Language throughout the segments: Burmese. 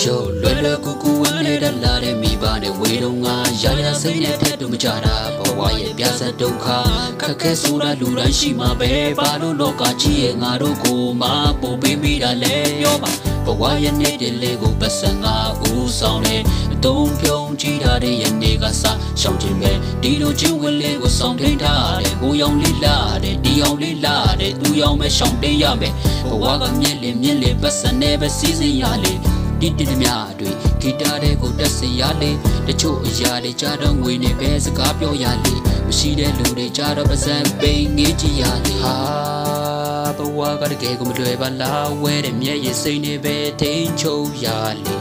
ရှုပ်လွယ်လွယ်ကူကူဝင်နေတဲ့လာတဲ့မိဘနဲ့ဝေတော့ငါရရစိတ်နဲ့ထက်တော့မကြတာဘဝရဲ့ပြဿဒုက္ခခက်ခဲဆိုတာလူတိုင်းရှိမှာပဲဘာလို့လောကကြီးရဲ့ငါတို့ကိုမှပို့ပေးမိတာလဲပြောပါဘဝရဲ့နေ့တည်းလေးကိုပတ်စံငါဦးဆောင်နေအတုံးပြုံးကြည့်ထားတဲ့ယနေ့ကစားရှောင်ခြင်းပဲဒီလိုချင်းဝင်လေးကိုဆောင်ထိန်ထားတယ်ကိုရောင်လေးလာတယ်ဒီအောင်လေးလာတယ်သူရောင်ပဲရှောင်တင်းရမယ်ဘဝကမြက်လေးမြက်လေးပတ်စံနေပဲစီးစင်းရလေ ဒီတင်မြတွေဂီတာတွေကိုတက်စရလေတချို့အရာတွေကြားတော့ငွေနေပဲစကားပြောရလေမရှိတဲ့လူတွေကြားတော့ပါစံပိန်ငေးကြည့်ရလေဟာဘဝကတကယ်ကိုမတွေ့ပါလားဝဲတဲ့မျက်ရည်စိမ့်နေပဲထိန်ချုပ်ရလေ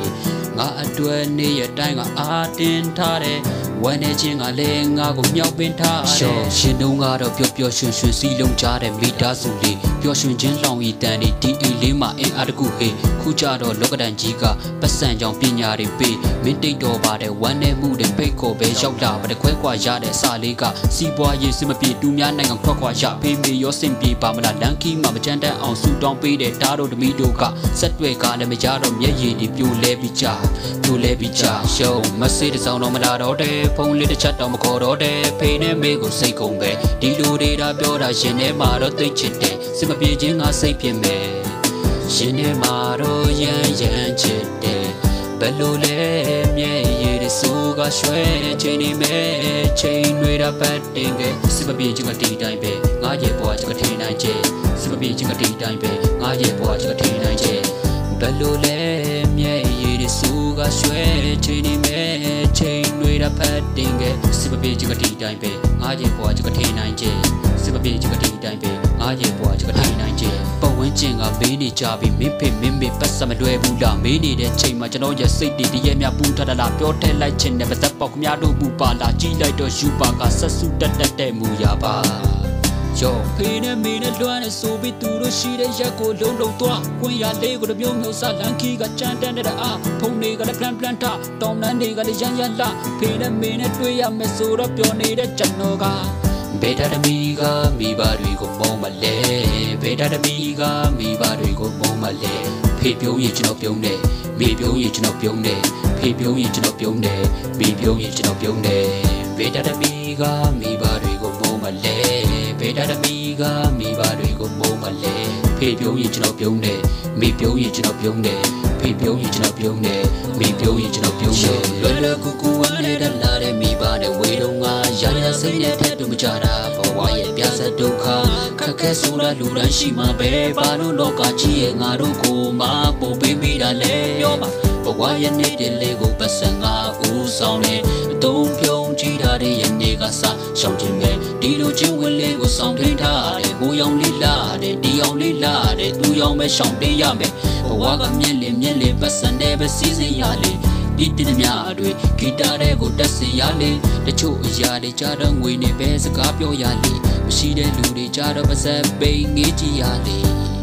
ငါအတွက်နေရတိုင်းကအာတင်ထားတယ် ဝမ်းနေခြင်းကလည်းငါကိုမြောက်ပင်ထားတယ်ရှင်တုံးကတော့ပျော်ပျော်ရွှင်ရွှင်စီးလုံးကြတဲ့မိသားစုလေးပျော်ရွှင်ခြင်းလောင်ရီတန်ဒီဒီအိမ်လေးမှာအင်အားတကူဟေးခုကြတော့လောကဒန်ကြီးကပတ်စံကြောင်ပညာတွေပေးမင်းတိတ်တော်ပါတဲ့ဝမ်းနေမှုတွေဖိတ်ခေါ်ပဲရောက်လာပါတဲ့ခွဲခွာရတဲ့စာလေးကစီးပွားရေးစမပြေတူများနိုင်ငံခွက်ခွာရဖေးမေရောစင်ပြေပါမလားလန်ကီမှာမကြမ်းတမ်းအောင်ဆူတောင်းပေးတဲ့တားတို့တမီတို့ကဆက်တွေ့ကလည်းမကြတော့မျက်ရည်တွေပြိုလဲပြီးကြပြိုလဲပြီးကြရှုံးမဆေးတစ်စောင်းတော့မလာတော့တဲ့ဖုန်းလေးတစ်ချက်တော့မခေါ်တော့တဲ့ဖေးနဲ့မေကိုစိတ်ကုန်ပဲဒီလိုတွေဒါပြောတာရှင်ထဲမှာတော့သိချစ်တယ်စမပြေခြင်းကစိတ်ဖြစ်မယ်ရှင်ထဲမှာတော့ရမ်းရမ်းချစ်တယ်ဘယ်လိုလဲမျက်ရည်တွေစိုးကရွှဲချိန်နေမဲ့ချိန်တွေတာပတ်တင်ကစမပြေခြင်းကဒီတိုင်းပဲငါရဲ့ဘဝချက်ကထိနိုင်ချေစမပြေခြင်းကဒီတိုင်းပဲငါရဲ့ဘဝချက်ကထိနိုင်ချေဘယ်လိုလဲမျ က်ရည်တွေစိုးကရွှဲချိန်နေမဲ့ချိန်တွေတာပတ်တင်ကစမပြေခြင်းကဒီတိုင်းပဲငါရဲ့ဘဝချက်ကထိနိုင်ချေစမပြေခြင်းကဒီတိုင်းပဲငါရဲ့ဘဝချက်ကထိနိုင်ချေပတ်ဝန်းကျင်ကမေးနေကြပြီမင်းဖေမင်းမေပတ်စမလွယ်ဘူးလားမေးနေတဲ့ချိန်မှာကျွန်တော်ရဲ့စိတ်တွေတရေမြပူထတာလားပြောထဲလိုက်ချင်တဲ့ပါသက်ပေါက်ခမရတို့ပူပါလာကြီးလိုက်တော့ယူပါကဆက်စုတက်တက်တဲ့မူရပါ ယောဖေးနဲ့မေးနဲ့လွမ်းနဲ့ဆိုပြီးသူတို့ရှိတဲ့ရက်ကိုလုံးလုံးသွားခွင့်ရလေးကိုတမျိုးမျိုးစားလန်ခီကကြမ်းတမ်းတဲ့အားဖုန်တွေကလည်း plan plan ထတောင်းတန်းတွေကလည်းရမ်းရမ်းလာဖေးနဲ့မေးနဲ့တွေ့ရမယ်ဆိုတော့ပြောနေတဲ့ကျွန်တော်ကဘေတာတမီကမိဘတွေကိုမုံမလဲဘေတာတမီကမိဘတွေကိုမုံမလဲဖေပြုံးရင်ကျွန်တော်ပြုံးတယ်မိပြုံးရင်ကျွန်တော်ပြုံးတယ်ဖေပြုံးရင်ကျွန်တော်ပြုံးတယ်မိပြုံးရင်ကျွန်တော်ပြုံးတယ်ဘေတာတမီကမိဘတွေကိုမုံမလဲ ဘေတာတမီကမိဘတွေကိုမုံမလဲဖေပြုံးရင်ကျွန်တော်ပြုံးတယ်မိပြုံးရင်ကျွန်တော်ပြုံးတယ်ဖေပြုံးရင်ကျွန်တော်ပြုံးတယ်မိပြုံးရင်ကျွန်တော်ပြုံးတယ်လွယ်လွယ်ကူကူဝမ်းနေတဲ့လာတဲ့မိဘနဲ့ဝေတော့ငါရရစိတ်နဲ့ထက်တော့မကြတာဘဝရဲ့ပြဿဒုက္ခခက်ခဲဆိုတာလူတိုင်းရှိမှာပဲဘာလို့လောကကြီးရဲ့ငါတို့ကိုမှပို့ပေးမိတာလဲပြောပါဘဝရဲ့နေ့တည်းလေးကိုပတ်စံငါဦးဆောင်နေ ကိုဆောင်ထိန်ထားတယ်ကိုရောင်လေးလာတယ်ဒီအောင်လေးလာတယ်သူရောင်ပဲရှောင်တင်းရမယ်ဘဝကမြက်လေးမြက်လေးပတ်စံနေပဲစီးစင်းရလေဒီတင်မြတွေဂီတာတွေကိုတက်စရလေတချို့အရာတွေကြားတော့ငွေနေပဲစကားပြောရလေမရှိတဲ့လူတွေကြားတော့ပါစက်ပိန်ငေးကြည့်ရလေ